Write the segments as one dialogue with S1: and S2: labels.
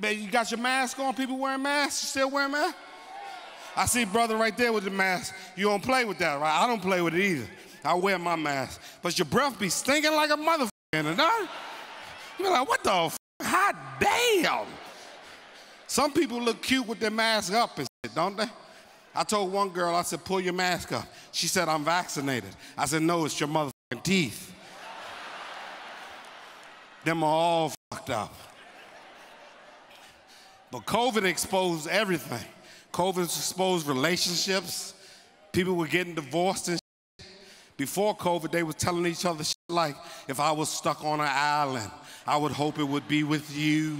S1: Baby, you got your mask on? People wearing masks? You still wearing masks? I see brother right there with the mask. You don't play with that, right? I don't play with it either. I wear my mask. But your breath be stinking like a motherfucker. And I, you be like, what the f- hot damn? Some people look cute with their mask up and shit, don't they? I told one girl, I said, pull your mask up. She said, I'm vaccinated. I said, no, it's your motherfucking teeth. Them are all fucked up. But COVID exposed everything. COVID exposed relationships. People were getting divorced and shit. Before COVID, they was telling each other shit like, if I was stuck on an island, I would hope it would be with you.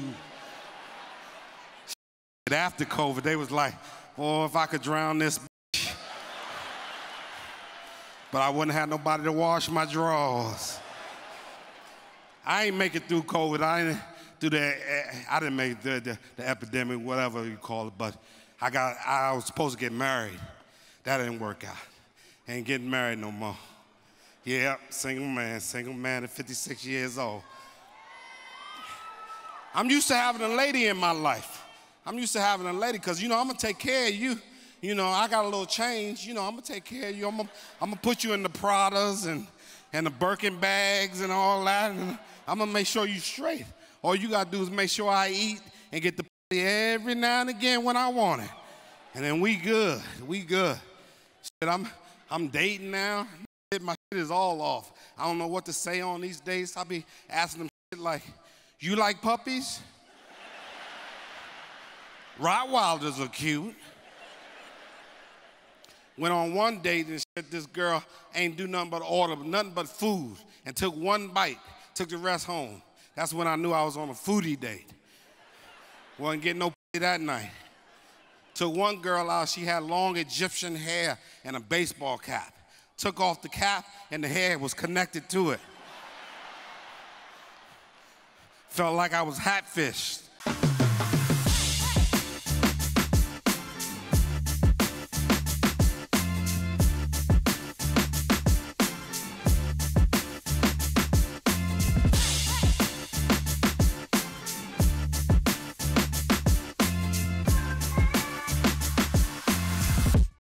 S1: Shit, After COVID, they was like, oh, if I could drown this bitch. But I wouldn't have nobody to wash my drawers. I ain't make it through COVID. I ain't through the. eh, I didn't make the, the, the epidemic, whatever you call it. But I got. I was supposed to get married. That didn't work out. Ain't getting married no more. Yeah, single man, single man at 56 years old. I'm used to having a lady in my life. I'm used to having a lady because you know I'm gonna take care of you. You know I got a little change. You know I'm gonna take care of you. I'm I'm gonna put you in the Pradas and and the Birkin bags and all that, and I'm gonna make sure you're straight. All you gotta do is make sure I eat and get the every now and again when I want it, and then we good. We good. Shit, I'm I'm dating now. Shit, My shit is all off. I don't know what to say on these days. I be asking them shit like, "You like puppies?" Rottweilers are cute. Went on one date and said this girl ain't do nothing but order nothing but food and took one bite, took the rest home. That's when I knew I was on a foodie date. Wasn't getting no that night. Took one girl out, she had long Egyptian hair and a baseball cap. Took off the cap and the hair was connected to it. Felt like I was hatfished.